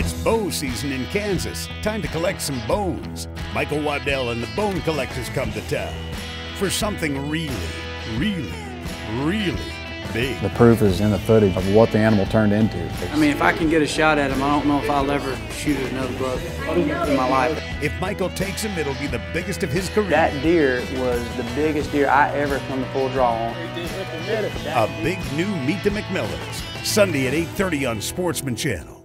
It's bow season in Kansas. Time to collect some bones. Michael Waddell and the Bone Collectors come to town for something really, really, really big. The proof is in the footage of what the animal turned into. I mean, if I can get a shot at him, I don't know if I'll ever shoot another buck in my life. If Michael takes him, it'll be the biggest of his career. That deer was the biggest deer I ever come to full draw on. A big new Meet the McMillans Sunday at 8.30 on Sportsman Channel.